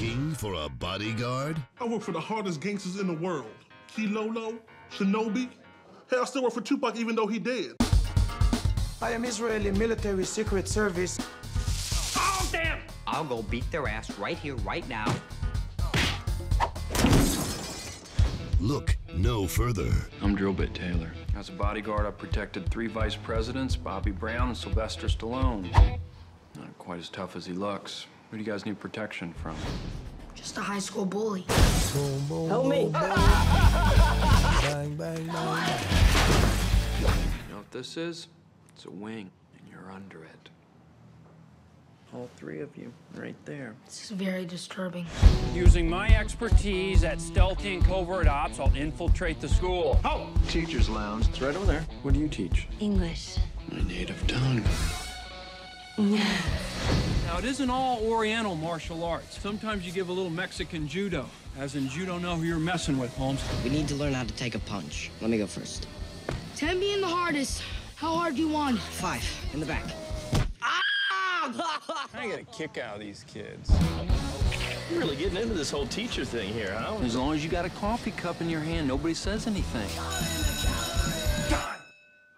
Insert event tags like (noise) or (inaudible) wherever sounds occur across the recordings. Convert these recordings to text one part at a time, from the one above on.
Looking for a bodyguard? I work for the hardest gangsters in the world. Kilolo, Shinobi. Hell, I still work for Tupac even though he dead. I am Israeli military secret service. Oh, damn! I'll go beat their ass right here, right now. Look no further. I'm Drillbit Taylor. As a bodyguard, I protected three vice presidents, Bobby Brown and Sylvester Stallone. Not quite as tough as he looks. Who do you guys need protection from? Just a high school bully. Help me! Bang, bang, bang. You know what this is? It's a wing, and you're under it. All three of you, right there. This is very disturbing. Using my expertise at stealthy and covert ops, I'll infiltrate the school. Oh! Teacher's lounge. It's right over there. What do you teach? English. My native tongue. (laughs) Now, it isn't all Oriental martial arts. Sometimes you give a little Mexican judo, as in you don't know who you're messing with, Holmes. We need to learn how to take a punch. Let me go first. Ten being the hardest. How hard do you want? Five, in the back. Ah! (laughs) I get a kick out of these kids. You're really getting into this whole teacher thing here, huh? As long as you got a coffee cup in your hand, nobody says anything.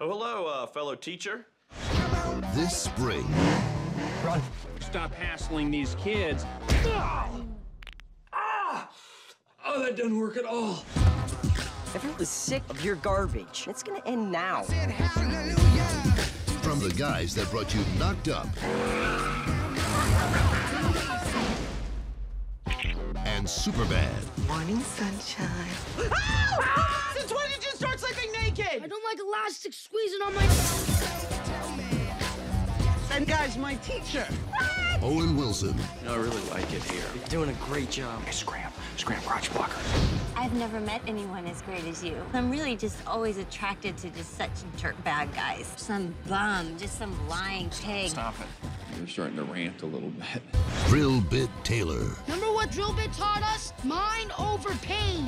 Oh, hello, uh, fellow teacher. This spring, Run. Stop hassling these kids. Ah! Ah! Oh, that doesn't work at all. Everyone's sick of your garbage. It's gonna end now. from the guys that brought you knocked up and Superbad. Morning sunshine. Since when did you start sleeping naked? I don't like elastic squeezing on my. And guys, my teacher. Owen Wilson, You know, I really like it here. You're doing a great job. Scram. Scram crotch blocker. I've never met anyone as great as you. I'm really just always attracted to just such dirtbag guys. Some bum, just some lying pig. Stop it. You're starting to rant a little bit. Drillbit Taylor, Remember what Drillbit taught us? Mind over pain.